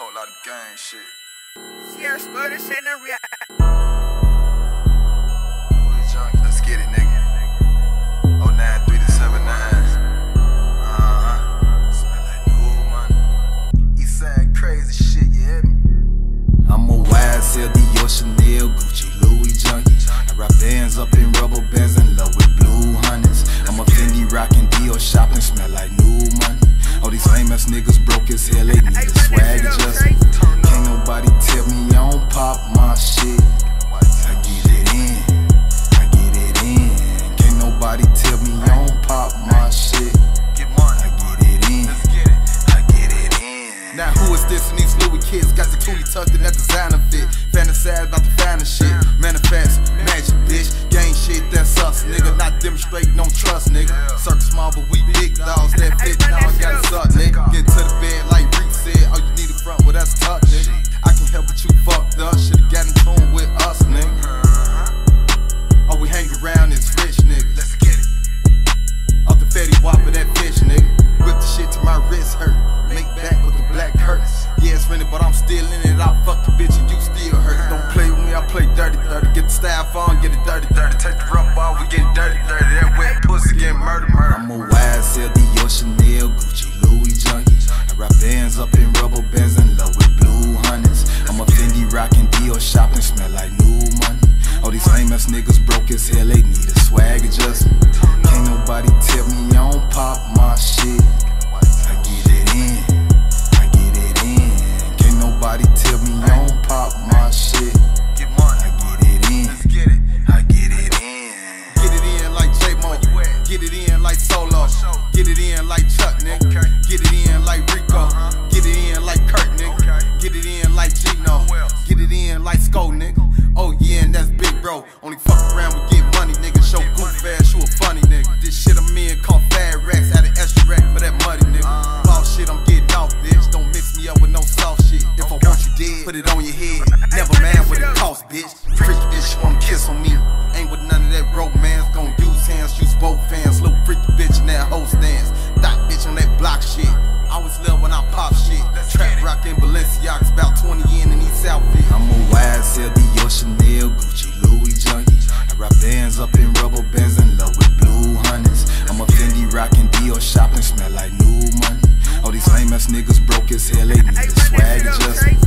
Whole lot of gang shit. Sierra Spurter shit and react. Let's get it, nigga. Oh, nine, three to seven nines. Uh-huh. Smell like new money. Eastside crazy shit, you? I'm a YSL, Dior, Chanel, Gucci, Louis junkie. I rock bands up in rubber bands in love with blue hunters. I'm a Fendi rockin' Dior shopping, smell like new money. All these famous niggas broke as hell, they need a swag adjustment. Can't nobody tell me I don't pop my shit. I get it in, I get it in. Can't nobody tell me I don't pop my shit. I get it in. I get it in. Now who is this and these Louis kids? Got the tootie tucked in that designer fit. Fantasize about the finest shit. Manifest, magic, bitch. Gang shit, that's us, nigga. Not demonstrating, don't trust, nigga. Circle small, but we big dogs. That fit now, I got till hurt. Make back with the black hurts. Yeah, it's rented, but I'm still in it. I'll fuck the bitch and you still hurt. Don't play with me, I play dirty, dirty. Get the staff on, get it dirty, dirty. Take the rough off, we get dirty, dirty. That wet pussy get murder, murder. I'm a YSL, Dior, Chanel, Gucci, Louis junkie. I rock bands up in rubber bands in love with blue hunters. I'm a Fendi rockin' Dior shopping, smell like new money. All these famous niggas broke as hell, they need a swag adjustment. Can't nobody tell me I don't pop my shit. Put it on your head. Never mind what it costs, bitch. Freaky bitch, you wanna kiss on me. Ain't with none of that broke man's. Gon' use hands, use both fans. Little freaky bitch in that hoe stance. Dot bitch on that block shit. I always love when I pop shit. Let's Trap get it. rockin' Balenciagas, about 20 in in East Outfit. I'm a YSL, Dior, Chanel, Gucci, Louis junkie. I rock bands up in rubber bands in love with blue hunters. I'm a Fendi rockin' Dior shopping, smell like new money. All these famous niggas broke as hell, they need a